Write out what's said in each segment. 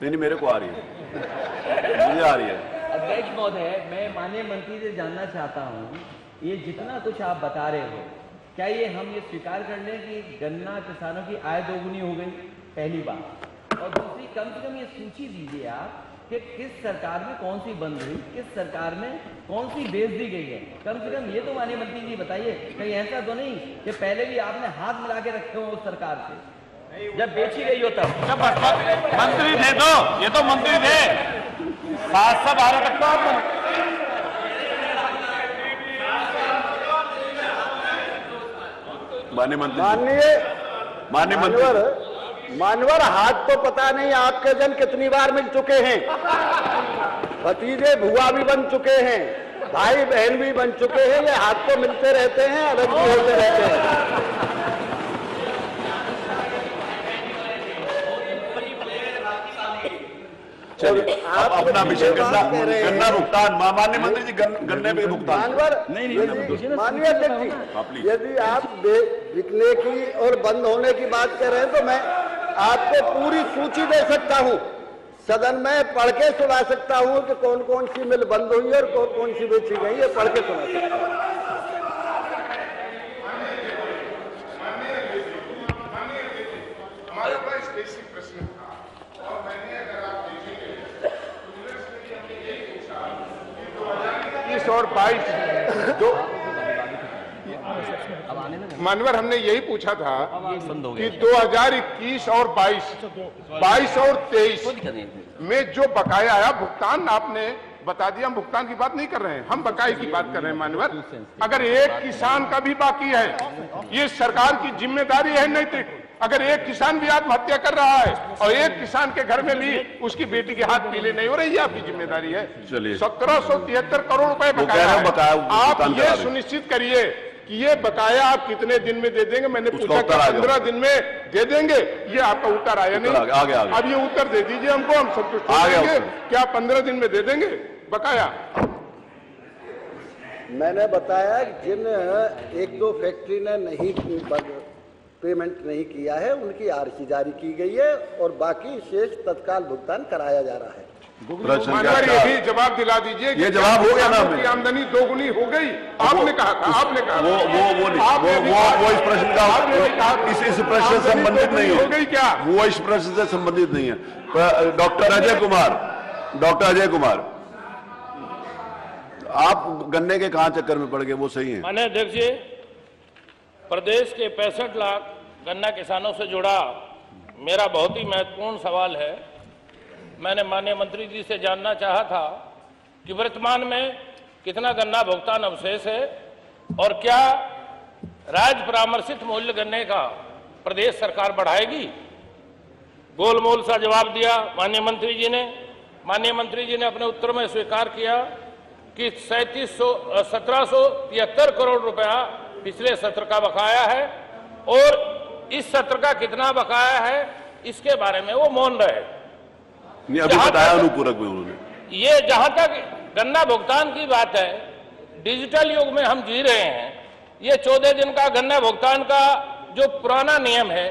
नहीं नहीं, मेरे को आ रही है। मुझे आ रही है। अध्यक्ष महोदय मैं माननीय मंत्री से जानना चाहता हूँ, ये जितना कुछ आप बता रहे हो, क्या ये हम ये स्वीकार कर लें कि गन्ना किसानों की आय दोगुनी हो गई? पहली बात। और दूसरी, कम से कम ये सूची दीजिए आप कि किस सरकार में कौन सी बंद हुई, किस सरकार में कौन सी बेच दी गई है। कम से कम ये तो माननीय मंत्री जी बताइए, कहीं ऐसा तो नहीं कि पहले भी आपने हाथ मिला के रखे हो उस सरकार से। जब बेची गई हो तब। जब मंत्री थे तो ये तो मंत्री थे सात सौ बारह तक तो आप मान्य मंत्री माननीय मान्य मानवर मंत्री मानवर हाथ तो पता नहीं आपके जन कितनी बार मिल चुके हैं। भतीजे भुआ भी बन चुके हैं। भाई बहन भी बन चुके हैं। ये हाथ तो मिलते रहते हैं अलग भी होते रहते हैं। चलिए। आप अपना विषय गन्ना हैं- गन्ना भुगतान। मान्य मंत्री जी गन्ने पे भुगतान। नहीं, माननीय अध्यक्ष हाँ, जी यदि आप बिकने की और बंद होने की बात कर रहे हैं तो मैं आपको पूरी सूची दे सकता हूँ। सदन में पढ़ के सुना सकता हूँ कि कौन कौन सी मिल बंद हुई और कौन कौन सी बेची गई ये पढ़ के सुना सकता हूँ। हमारे पास बेसिक प्रश्न था और मैंने अगर आप देखेंगे इक्कीस और बाईस दो मानवर, हमने यही पूछा था कि 2021 और 22 22 और 23 में जो बकाया आया, भुगतान आपने बता दिया, हम भुगतान की बात नहीं कर रहे हैं, हम बकाये की बात कर रहे हैं, मानवर। अगर एक किसान का भी बाकी है, ये सरकार की ज़िम्मेदारी है नैतिक अगर एक किसान भी आत्महत्या कर रहा है और एक किसान के घर में भी उसकी बेटी के हाथ पीले नहीं हो रही है आपकी ज़िम्मेदारी है। चलिए। सत्रह सौ तिहत्तर करोड़ रुपए बकाया है। आप ये सुनिश्चित करिए कि ये बकाया आप कितने दिन में दे देंगे मैंने पूछा कि पंद्रह दिन में दे देंगे? ये आपका उत्तर आया नहीं। अब ये उत्तर दे दीजिए हमको हम संतुष्ट हो जाएँगे। क्या पंद्रह दिन में दे देंगे बकाया? मैंने बताया जिन एक दो फैक्ट्री ने नहीं पेमेंट नहीं किया है उनकी आरसी जारी की गई है और बाकी शेष तत्काल भुगतान कराया जा रहा है। ये भी जवाब दिला दीजिए ये जवाब हो गया ना की आमदनी दोगुनी हो गई। आपने कहा था आपने कहा वो वो वो नहीं वो वो वो इस प्रश्न का। इस इस प्रश्न से संबंधित नहीं हो। गई क्या? वो इस प्रश्न से संबंधित नहीं है। डॉक्टर अजय कुमार डॉक्टर अजय कुमार आप गन्ने के कहाँ चक्कर में पड़ गए? वो सही है। अध्यक्ष जी प्रदेश के पैंसठ लाख गन्ना किसानों से जुड़ा मेरा बहुत ही महत्वपूर्ण सवाल है। मैंने माननीय मंत्री जी से जानना चाहा था कि वर्तमान में कितना गन्ना भुगतान अवशेष है और क्या राज्य परामर्शित मूल्य गन्ने का प्रदेश सरकार बढ़ाएगी? गोलमोल सा जवाब दिया माननीय मंत्री जी ने। माननीय मंत्री जी ने अपने उत्तर में स्वीकार किया कि सैंतीस सौ, सत्रह सौ तिहत्तर करोड़ रुपया पिछले सत्र का बकाया है और इस सत्र का कितना बकाया है इसके बारे में वो मौन रहे। अभी बताया अनुपूरक में उन्होंने। ये जहाँ तक गन्ना भुगतान की बात है डिजिटल युग में हम जी रहे हैं ये चौदह दिन का गन्ना भुगतान का जो पुराना नियम है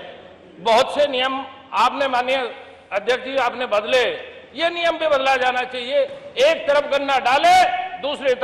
बहुत से नियम आपने माननीय अध्यक्ष जी आपने बदले ये नियम भी बदला जाना चाहिए। एक तरफ़ गन्ना डाले दूसरी तरफ़